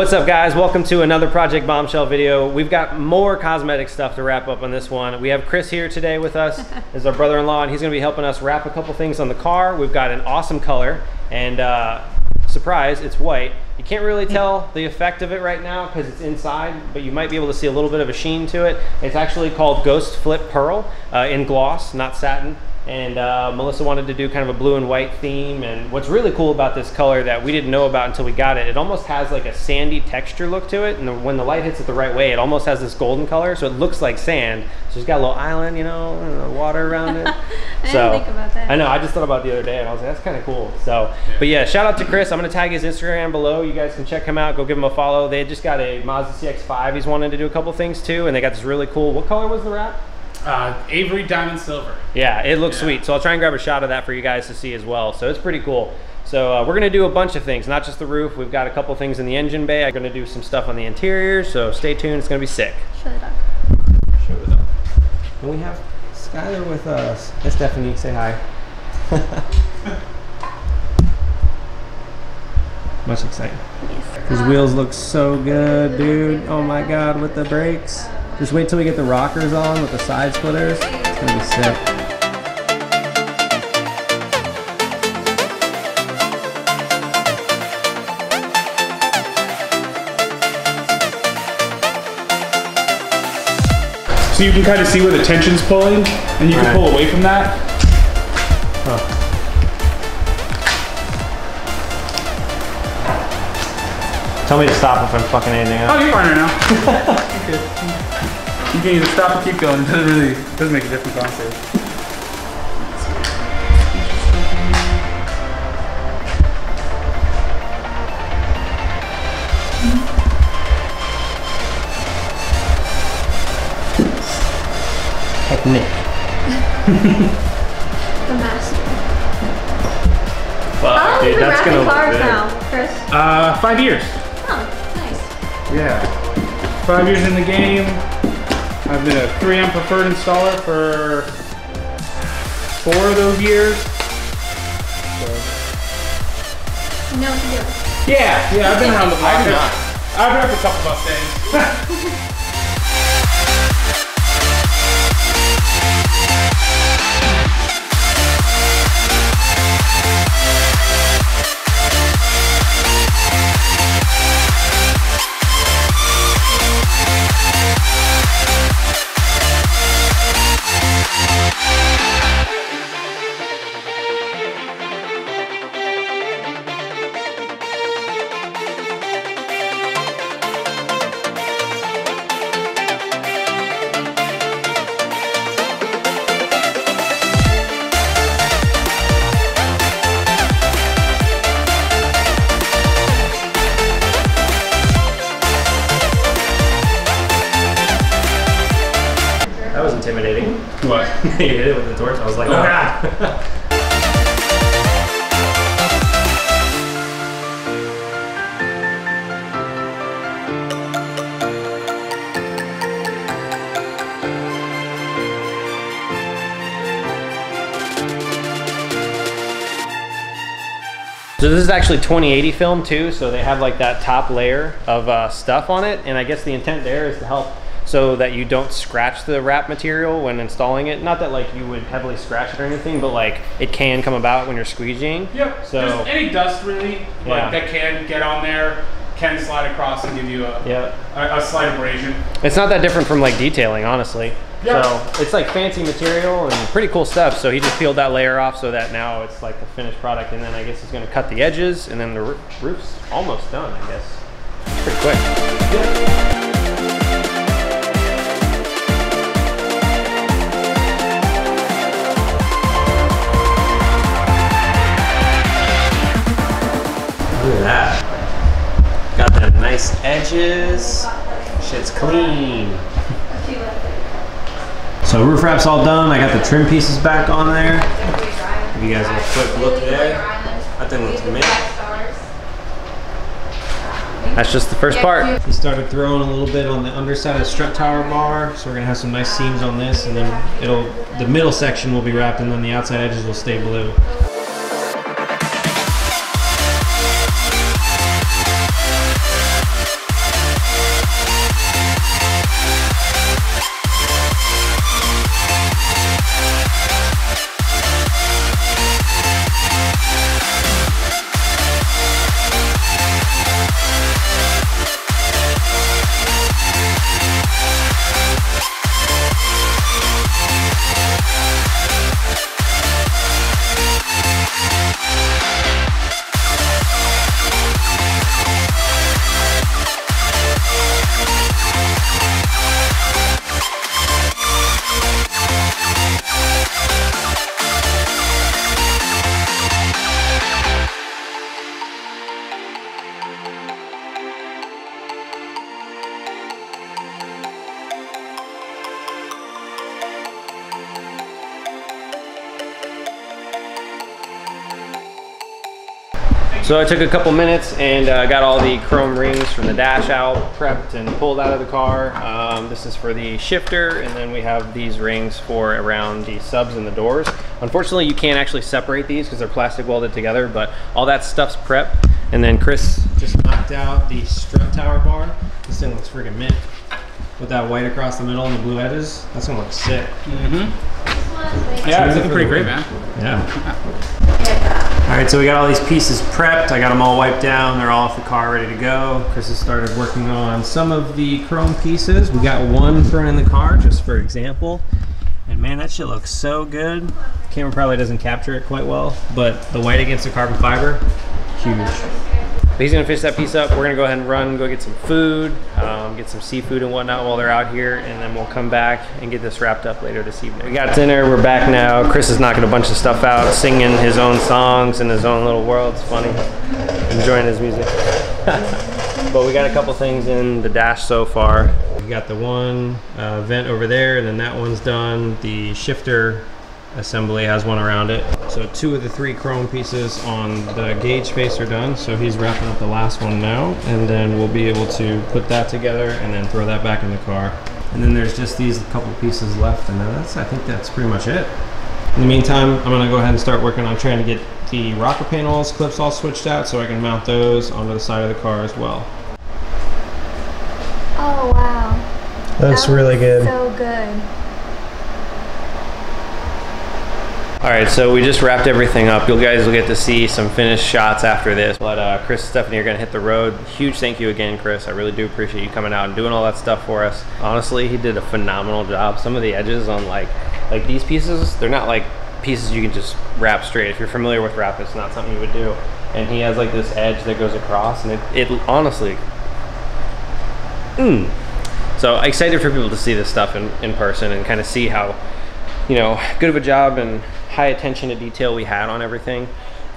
What's up guys? Welcome to another Project Bombshell video. We've got more cosmetic stuff to wrap up on this one. We have Chris here today with us as our brother-in-law and he's gonna be helping us wrap a couple things on the car. We've got an awesome color and uh, surprise, it's white. You can't really tell the effect of it right now because it's inside, but you might be able to see a little bit of a sheen to it. It's actually called Ghost Flip Pearl uh, in gloss, not satin and uh, Melissa wanted to do kind of a blue and white theme. And what's really cool about this color that we didn't know about until we got it, it almost has like a sandy texture look to it. And the, when the light hits it the right way, it almost has this golden color, so it looks like sand. So it's got a little island, you know, water around it. I so, didn't think about that. I know, I just thought about it the other day and I was like, that's kind of cool. So, but yeah, shout out to Chris. I'm gonna tag his Instagram below. You guys can check him out. Go give him a follow. They just got a Mazda CX-5. He's wanting to do a couple things too, and they got this really cool. What color was the wrap? Uh, Avery Diamond Silver. Yeah, it looks Yeah. sweet. So I'll try and grab a shot of that for you guys to see as well. So it's pretty cool. So uh, we're gonna do a bunch of things, not just the roof. We've got a couple things in the engine bay. I'm gonna do some stuff on the interior. So stay tuned. It's gonna be sick. Show the dog. Show it up. And we have Skylar with us. Hey Stephanie, say hi. Much excited. Yes. His wheels look so good, dude. Oh my god, with the brakes. Just wait till we get the rockers on with the side splitters. It's gonna be sick. So you can kind of see where the tension's pulling, and you can pull away from that. Tell me to stop if I'm fucking anything up. Oh, up. you're fine right now. you're good. You can either stop or keep going. It doesn't really doesn't make a difference, honestly. Technique. The master. Fuck, How long have dude, you been that's gonna look cars good. now, Chris? Uh, five years. Nice. Yeah. Five years in the game. I've been a 3M preferred installer for four of those years. So, You know what yeah, yeah, I've been around the block. I do not. I've wrapped a couple Mustangs. What? you hit it with the torch. I was like, oh Oh. god. So this is actually 2080 film too, so they have like that top layer of uh, stuff on it, and I guess the intent there is to help so that you don't scratch the wrap material when installing it. Not that like you would heavily scratch it or anything, but like it can come about when you're squeegeeing. Yep. So- any dust really, Yeah. that can get on there, can slide across and give you a, Yeah. a, a slight abrasion. It's not that different from like detailing, honestly. Yeah. So it's like fancy material and pretty cool stuff. So he just peeled that layer off so that now it's like the finished product. And then I guess he's gonna cut the edges and then the roof's almost done, I guess. It's pretty quick. Nice edges. Shit's clean. So roof wrap's all done. I got the trim pieces back on there. Give you guys a quick look there. That thing looks mint. That's just the first part. We started throwing a little bit on the underside of the strut tower bar, so we're gonna have some nice seams on this, and then it'll the middle section will be wrapped, and then the outside edges will stay blue. So I took a couple minutes and uh, got all the chrome rings from the dash out, prepped and pulled out of the car. Um, this is for the shifter, and then we have these rings for around the subs and the doors. Unfortunately, you can't actually separate these because they're plastic welded together, but all that stuff's prepped. And then Chris just knocked out the strut tower bar. This thing looks freaking mint. With that white across the middle and the blue edges, that's gonna look sick. Mm-hmm. Yeah, it's looking pretty great, man. Yeah. All right, so we got all these pieces prepped. I got them all wiped down. They're all off the car, ready to go. Chris has started working on some of the chrome pieces. We got one thrown in the car, just for example. And man, that shit looks so good. Camera probably doesn't capture it quite well, but the white against the carbon fiber, huge. But he's gonna finish that piece up. We're gonna go ahead and run, go get some food, um, get some seafood and whatnot while they're out here, and then we'll come back and get this wrapped up later this evening. We got dinner, we're back now. Chris is knocking a bunch of stuff out, singing his own songs in his own little world. It's funny, enjoying his music. but we got a couple things in the dash so far. We got the one uh, vent over there, and then that one's done. The shifter assembly has one around it. So two of the three chrome pieces on the gauge face are done. So he's wrapping up the last one now and then we'll be able to put that together and then throw that back in the car. And then there's just these couple pieces left and that's, I think that's pretty much it. In the meantime, I'm gonna go ahead and start working on trying to get the rocker panels clips all switched out so I can mount those onto the side of the car as well. Oh wow. Looks That really good. So good. All right, so we just wrapped everything up. You guys will get to see some finished shots after this. But uh, Chris and Stephanie are gonna hit the road. Huge thank you again, Chris. I really do appreciate you coming out and doing all that stuff for us. Honestly, he did a phenomenal job. Some of the edges on like, like these pieces, they're not like pieces you can just wrap straight. If you're familiar with wrap, it's not something you would do. And he has like this edge that goes across, and it, it honestly, mm. So excited for people to see this stuff in, in person and kind of see how, you know, good of a job and high attention to detail we had on everything.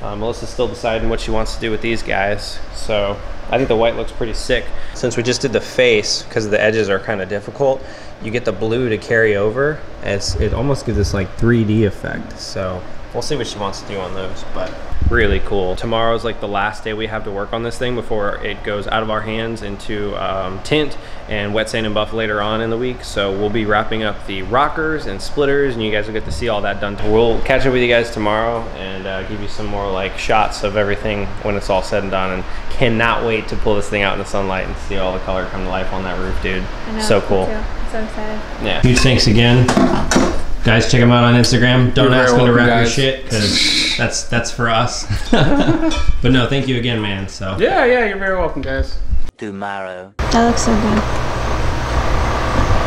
Uh, Melissa's still deciding what she wants to do with these guys. So I think the white looks pretty sick. Since we just did the face, because the edges are kind of difficult, you get the blue to carry over. It's, it almost gives this like 3D effect. So we'll see what she wants to do on those, but really cool. Tomorrow's like the last day we have to work on this thing before it goes out of our hands into um, tint and wet sand and buff later on in the week. So we'll be wrapping up the rockers and splitters and you guys will get to see all that done. We'll catch up with you guys tomorrow and uh, give you some more like shots of everything when it's all said and done and cannot wait to pull this thing out in the sunlight and see all the color come to life on that roof, dude. I know, so cool. too. I'm so excited. Yeah. Huge thanks again. Guys, check them out on Instagram. Don't You're ask very them to welcome, wrap your guys. shit because that's that's for us. but no, thank you again, man. So Yeah, yeah, you're very welcome, guys. tomorrow. That looks so good.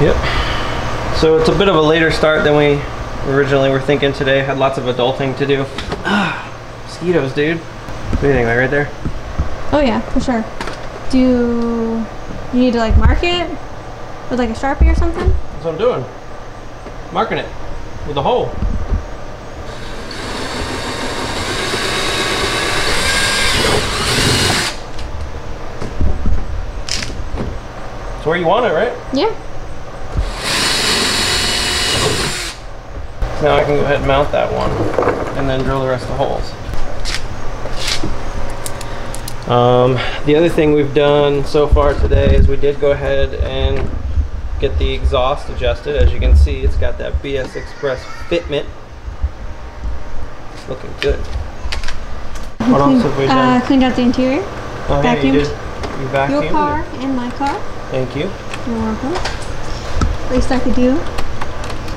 Yep. So it's a bit of a later start than we originally were thinking today. Had lots of adulting to do. Ah, mosquitoes, dude. What do you think? Am I right there? Oh yeah, for sure. Do you need to like mark it with like a sharpie or something? That's what I'm doing. Marking it with a hole. It's where you want it, right? Yeah. Now I can go ahead and mount that one and then drill the rest of the holes. Um, the other thing we've done so far today is we did go ahead and get the exhaust adjusted. As you can see, it's got that BS Express fitment. It's looking good. What else have we done? Uh, cleaned out the interior. oh, yeah, you vacuumed did. You vacuumed. Your it. car and my car. Thank you. You're welcome. At least I could do.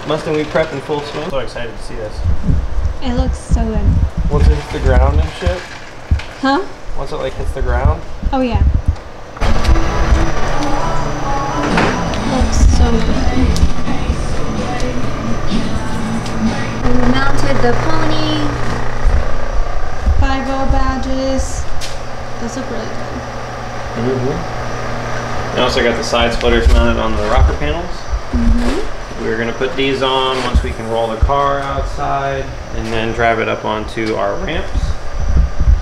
Mustang we prepped in full swing. So excited to see this. It looks so good. Once it hits the ground and shit, Huh? once it like hits the ground, Oh yeah. We mounted the pony. 5 badges. Those look really good. I also got the side splitters mounted on the rocker panels. Mm-hmm. We're gonna put these on once we can roll the car outside and then drive it up onto our ramps.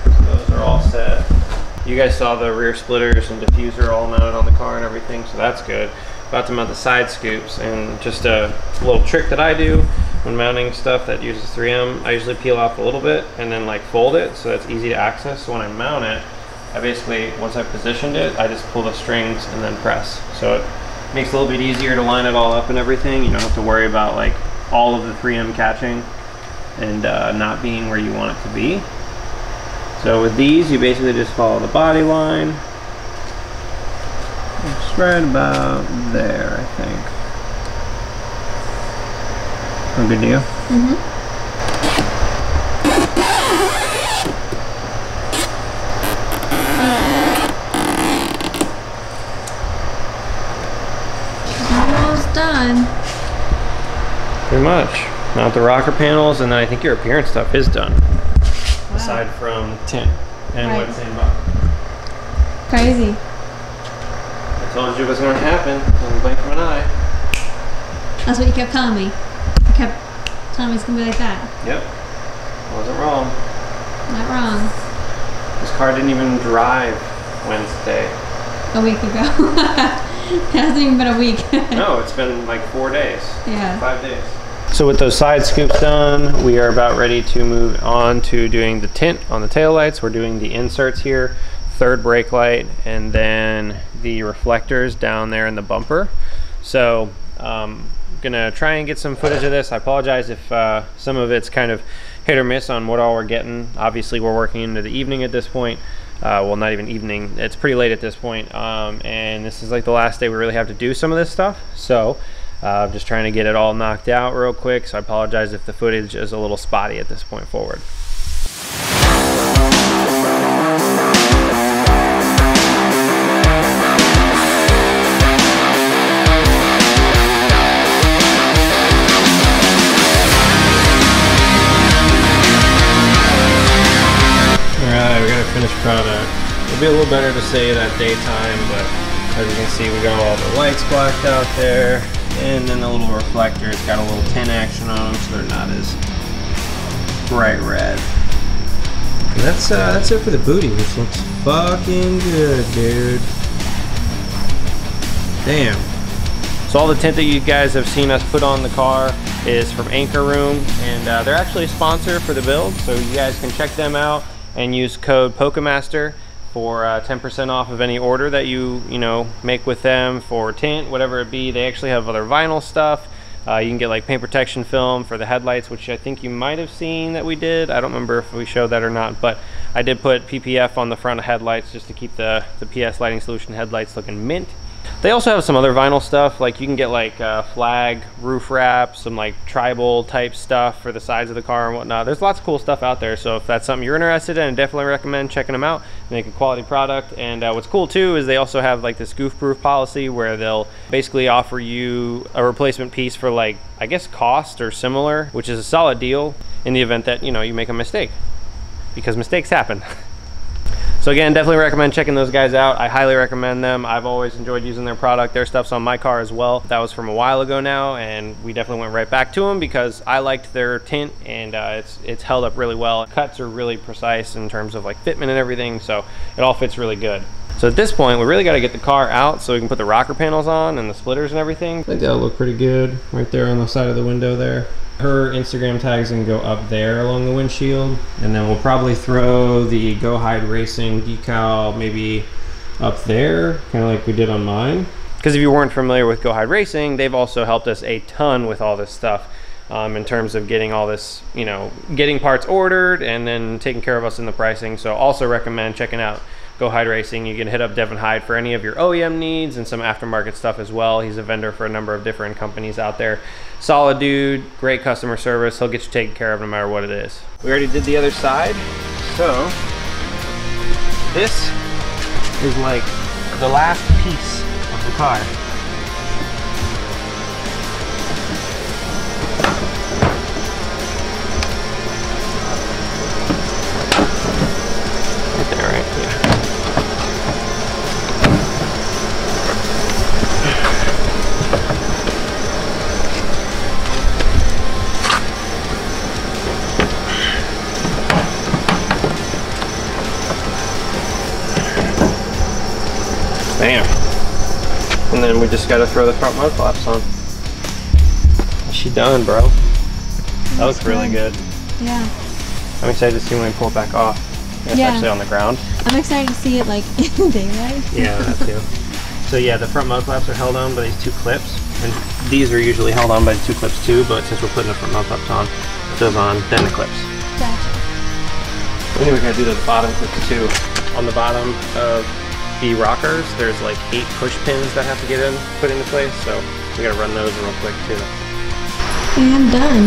So those are all set. You guys saw the rear splitters and diffuser all mounted on the car and everything, so that's good. About to mount the side scoops and just a little trick that I do when mounting stuff that uses 3M, I usually peel off a little bit and then like fold it so that's easy to access. So when I mount it, I basically, once I've positioned it, I just pull the strings and then press. So it makes it a little bit easier to line it all up and everything. You don't have to worry about like all of the 3M catching and uh, not being where you want it to be. So with these, you basically just follow the body line. It's right about there, I think. A good deal? Almost done. Pretty much. Mount the rocker panels, and then I think your appearance stuff is done. Aside from tint and Right. wet sand box. Crazy. I told you it was going to happen in the blink of an eye. That's what you kept telling me. You kept telling me it's gonna be like that. Yep. Wasn't wrong. Not wrong. This car didn't even drive Wednesday. A week ago. it hasn't even been a week. No, it's been like four days. Yeah. Five days. So with those side scoops done, we are about ready to move on to doing the tint on the taillights. We're doing the inserts here, third brake light, and then the reflectors down there in the bumper. So um, gonna try and get some footage of this. I apologize if uh, some of it's kind of hit or miss on what all we're getting. Obviously, we're working into the evening at this point. Uh, well, not even evening. It's pretty late at this point, um, and this is like the last day we really have to do some of this stuff. So, uh, I'm just trying to get it all knocked out real quick. So I apologize if the footage is a little spotty at this point forward. It'd be a little better to say it at daytime, but as you can see, we got all the lights blacked out there, and then the little reflectors got a little tint action on them, so they're not as bright red. And that's uh, that's it for the booty, which looks fucking good, dude. Damn. So all the tint that you guys have seen us put on the car is from Anchor Room, and uh, they're actually a sponsor for the build, so you guys can check them out and use code Pokemaster for 10% off of any order that you you know make with them for tint, whatever it be. They actually have other vinyl stuff. Uh, you can get like paint protection film for the headlights, which I think you might have seen that we did. I don't remember if we showed that or not, but I did put PPF on the front of headlights just to keep the, the PS Lighting Solution headlights looking mint. They also have some other vinyl stuff, like you can get like uh, flag roof wrap, some like tribal type stuff for the sides of the car and whatnot. There's lots of cool stuff out there, so if that's something you're interested in, I definitely recommend checking them out. They make a quality product, and uh, what's cool too is they also have like this goof-proof policy where they'll basically offer you a replacement piece for like I guess cost or similar, which is a solid deal in the event that you know you make a mistake, because mistakes happen. So again, definitely recommend checking those guys out. I highly recommend them. I've always enjoyed using their product. Their stuff's on my car as well. That was from a while ago now, and we definitely went right back to them because I liked their tint and uh, it's it's held up really well. Cuts are really precise in terms of like fitment and everything, so it all fits really good. So at this point, we really got to get the car out so we can put the rocker panels on and the splitters and everything. I think that'll look pretty good right there on the side of the window there. Her Instagram tags can go up there along the windshield. And then we'll probably throw the Go Hyde Racing decal maybe up there, kind of like we did on mine. Because if you weren't familiar with Go Hyde Racing, they've also helped us a ton with all this stuff. Um, in terms of getting all this, you know, getting parts ordered and then taking care of us in the pricing. So also recommend checking out Go Hyde Racing. You can hit up Devin Hyde for any of your OEM needs and some aftermarket stuff as well. He's a vendor for a number of different companies out there. Solid dude, great customer service. He'll get you taken care of no matter what it is. We already did the other side, so this is like the last piece of the car. And then we just gotta throw the front mud flaps on. She done, bro. That looks really good. Yeah. I'm excited to see when we pull it back off. It's Yeah. actually on the ground. I'm excited to see it like in daylight. Yeah, that too. So yeah, the front mud flaps are held on by these two clips, and these are usually held on by the two clips too. But since we're putting the front mud flaps on, put those on, then the clips. Gotcha. I think we gotta do the bottom clips too. On the bottom of the rockers, there's like eight push pins that have to get in put into place. So we gotta run those real quick too. And done.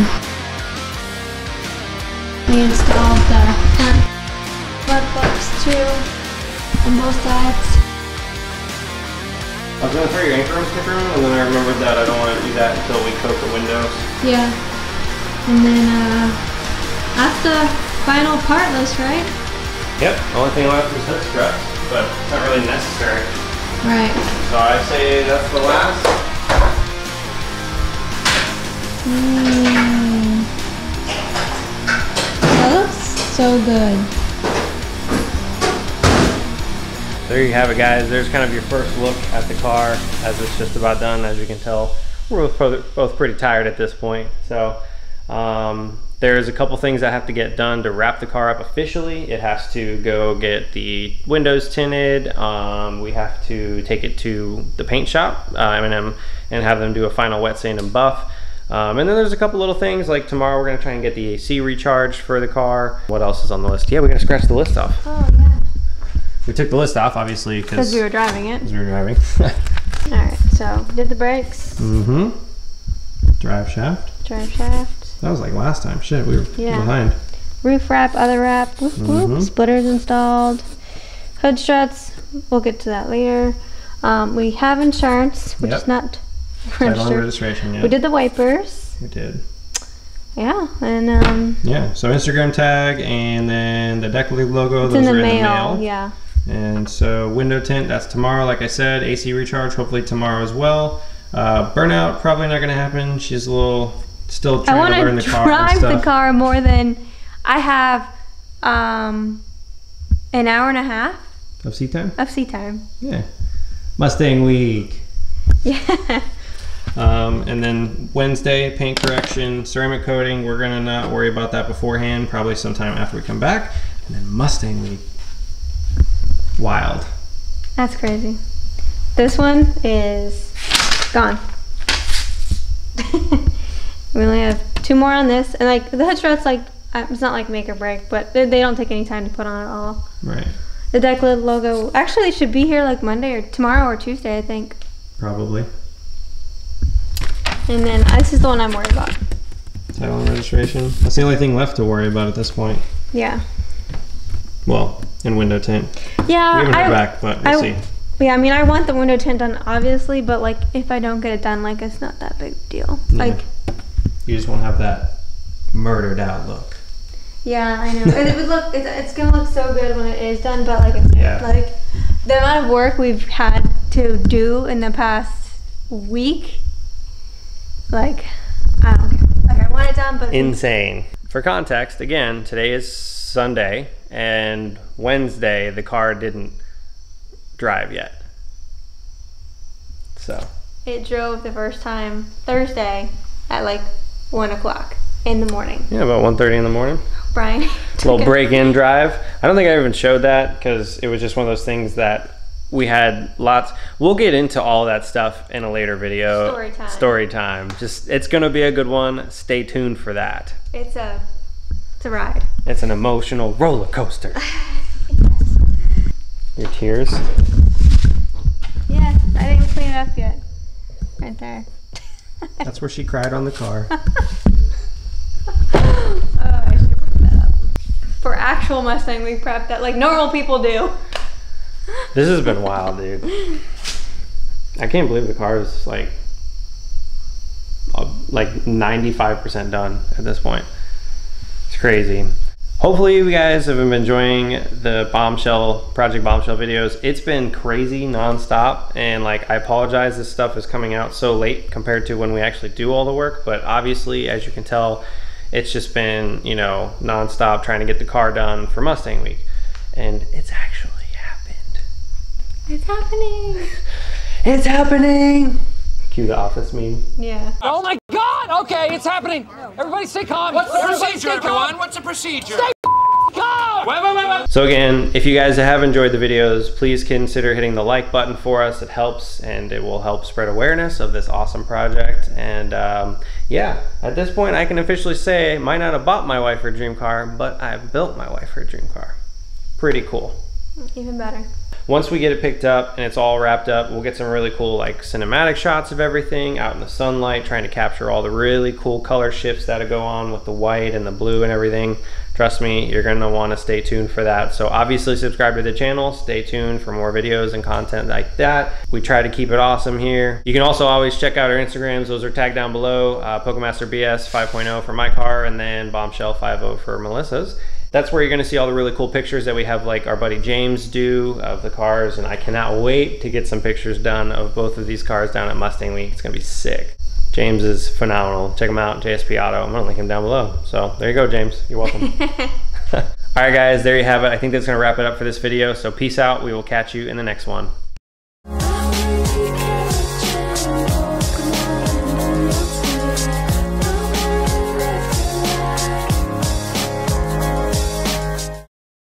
We installed the front mud flaps too on both sides. I was gonna throw your anchor room the on, and then I remembered that I don't want to do that until we coat the windows. Yeah. And then uh that's the final part list, right? Yep. Only thing left is hood struts, but it's not really necessary. Right. So I say that's the last. Mm. That looks so good. There you have it, guys. There's kind of your first look at the car as it's just about done. As you can tell, we're both, both pretty tired at this point. So um, there's a couple things that have to get done to wrap the car up officially. It has to go get the windows tinted. Um, we have to take it to the paint shop, uh, M&M, and have them do a final wet sand and buff. Um, and then there's a couple little things like tomorrow we're gonna try and get the AC recharged for the car. What else is on the list? Yeah, we're gonna scratch the list off. Oh yeah. We took the list off, obviously, Because we were driving it. Because we were driving. Alright, so did the brakes, mm-hmm. Drive shaft. drive shaft, That was like last time. Shit, we were Yeah. behind. roof wrap, other wrap, whoop, whoop, Mhm. splitters installed, hood struts, we'll get to that later. Um, we have insurance, which Yep. is not registered. registration, yeah. We did the wipers, We did. yeah, and um, Yeah. So Instagram tag and then the deck lid logo. it's those in the are mail, in the mail. yeah. And so window tint, that's tomorrow. Like I said, AC recharge, hopefully tomorrow as well. Uh, burnout, probably not going to happen. She's a little still I want to learn the car drive the car more than I have um, an hour and a half Of seat time? of seat time. Yeah. Mustang week. Yeah. Um, and then Wednesday, paint correction, ceramic coating. We're gonna not worry about that beforehand. Probably sometime after we come back. And then Mustang week. Wild. That's crazy. This one is gone. we only have two more on this, and like the hood struts, like uh, it's not like make or break, but they, they don't take any time to put on at all. Right. The deck lid logo actually should be here like Monday or tomorrow or Tuesday, I think. Probably. And then uh, this is the one I'm worried about. Title and registration. That's the only thing left to worry about at this point. Yeah. Well, in window tint. Yeah. We haven't heard I, back, but we'll I- see. Yeah, I mean, I want the window tint done, obviously, but like, if I don't get it done, like, it's not that big deal. Yeah. Like, You just won't have that murdered out look. yeah, I know. it would look, it's, it's gonna look so good when it is done, but like, it's, Yeah. like, the amount of work we've had to do in the past week, like, I don't care. Like, I want it done, but Insane. For context, again, today is Sunday, and Wednesday the car didn't drive yet. So. it drove the first time Thursday at like one o'clock in the morning. Yeah, about 1.30 in the morning. Brian, little break-in drive. I don't think I even showed that because it was just one of those things that we had lots. We'll get into all that stuff in a later video. Story time. Story time. Just it's gonna be a good one. Stay tuned for that. It's a, it's a ride. It's an emotional roller coaster. Your tears. Yes, I didn't clean it up yet. Right there. That's where she cried on the car. oh, I should put that up. For actual Mustang Week prep that like normal people do. This has been wild, dude. I can't believe the car is like uh, like 95% done at this point. It's crazy. Hopefully you guys have been enjoying the bombshell project bombshell videos. It's been crazy nonstop and like I apologize this stuff is coming out so late compared to when we actually do all the work, but obviously as you can tell it's just been, you know, nonstop trying to get the car done for Mustang week. And it's actually happened. It's happening. It's happening. Cue the office meme. Yeah. Oh my God! Okay, it's happening. Everybody stay calm. What's the Everybody procedure, stay calm. everyone? What's the procedure? Stay calm. Wait, wait, wait, wait. So again, if you guys have enjoyed the videos, please consider hitting the like button for us. It helps and it will help spread awareness of this awesome project. And um, yeah, at this point, I can officially say, might not have bought my wife her dream car, but I've built my wife her dream car. Pretty cool. Even better. Once we get it picked up and it's all wrapped up, we'll get some really cool like cinematic shots of everything out in the sunlight, trying to capture all the really cool color shifts that'll go on with the white and the blue and everything. Trust me, you're gonna wanna stay tuned for that. So obviously subscribe to the channel, stay tuned for more videos and content like that. We try to keep it awesome here. You can also always check out our Instagrams. Those are tagged down below. Uh, Pokemaster BS 5.0 for my car and then Bombshell 5.0 for Melissa's. That's where you're gonna see all the really cool pictures that we have like our buddy James do of the cars and I cannot wait to get some pictures done of both of these cars down at Mustang Week. It's gonna be sick. James is phenomenal. Check him out, JSP Auto. I'm gonna link him down below. So there you go, James. You're welcome. all right, guys, there you have it. I think that's gonna wrap it up for this video. So peace out. We will catch you in the next one.